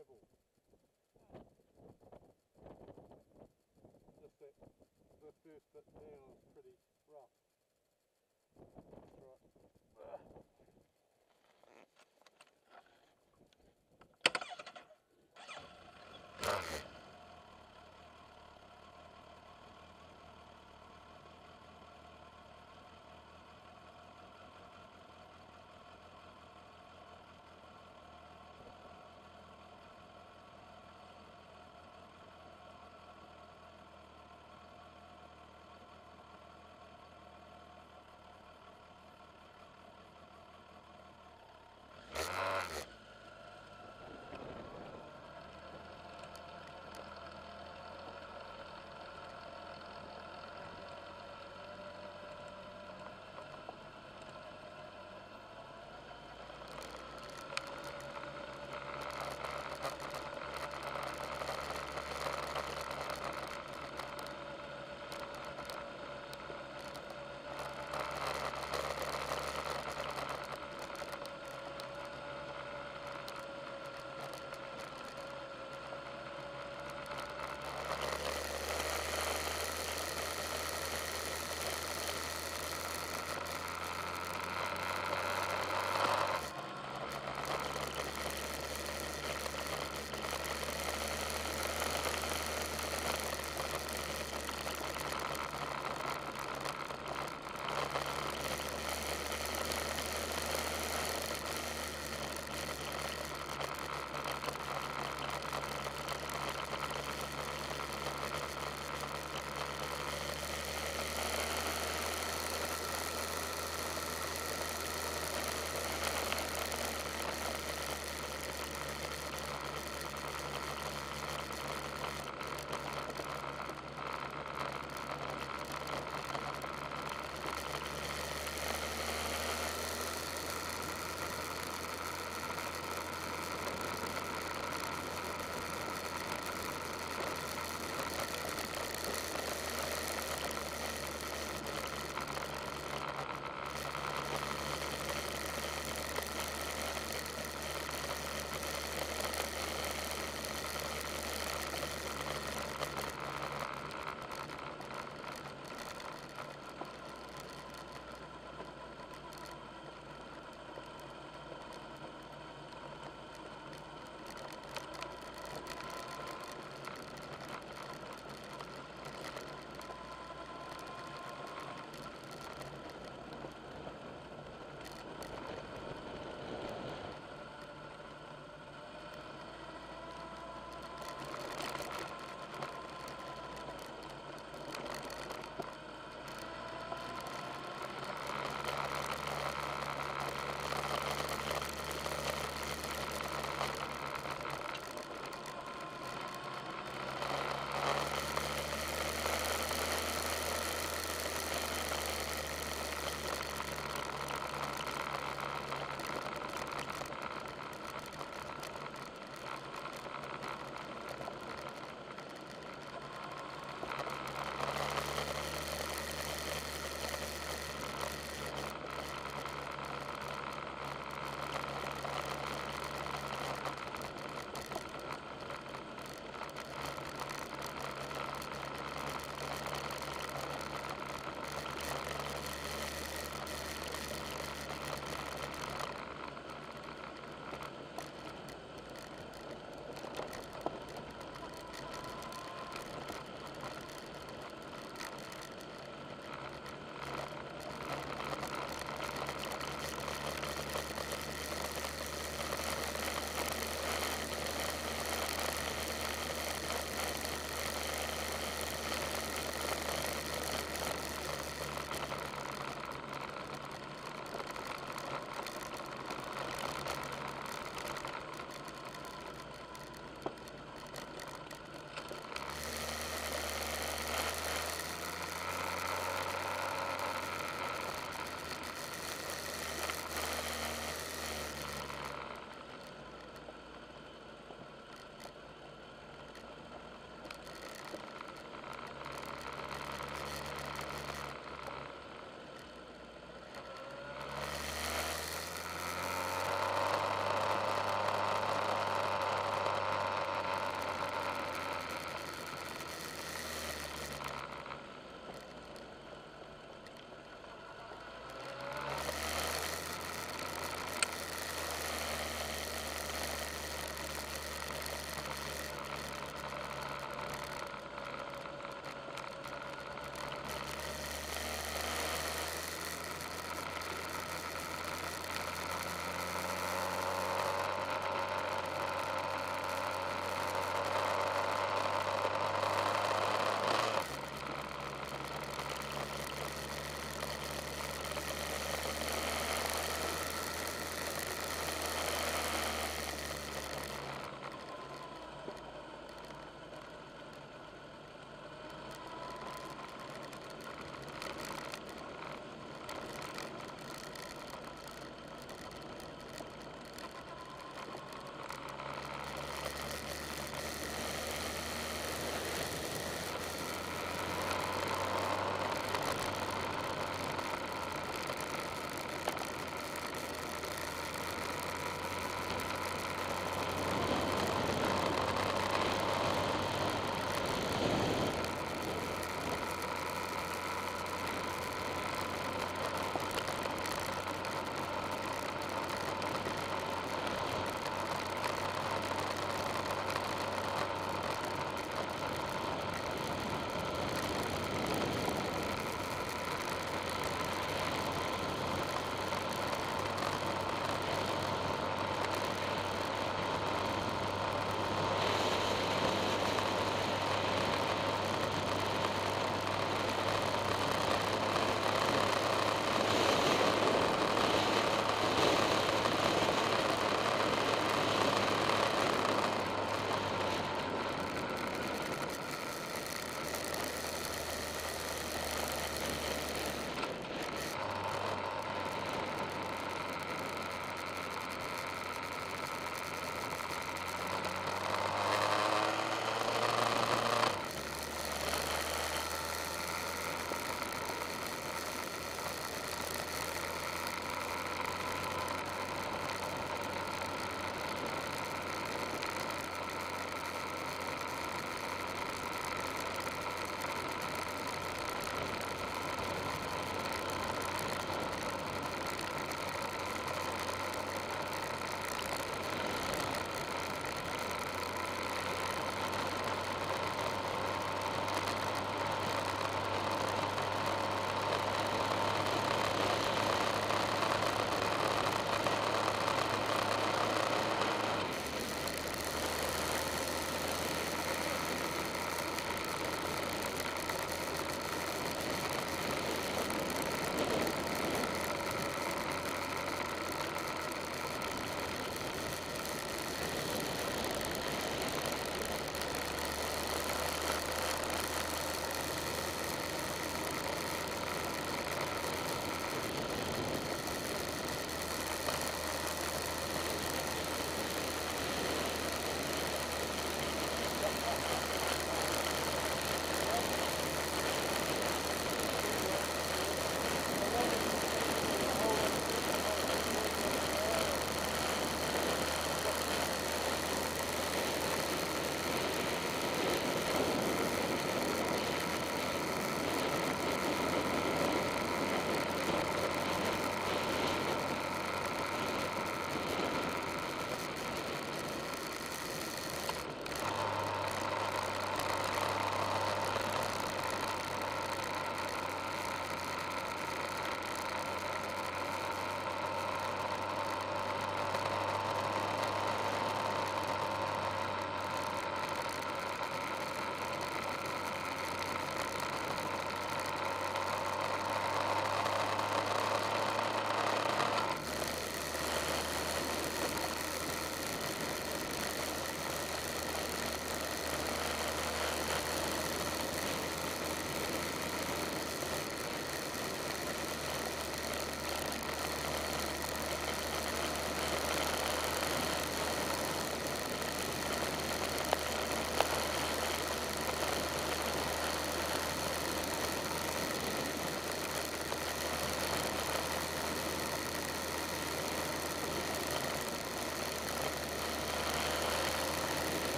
level. Just that the first bit down is pretty rough.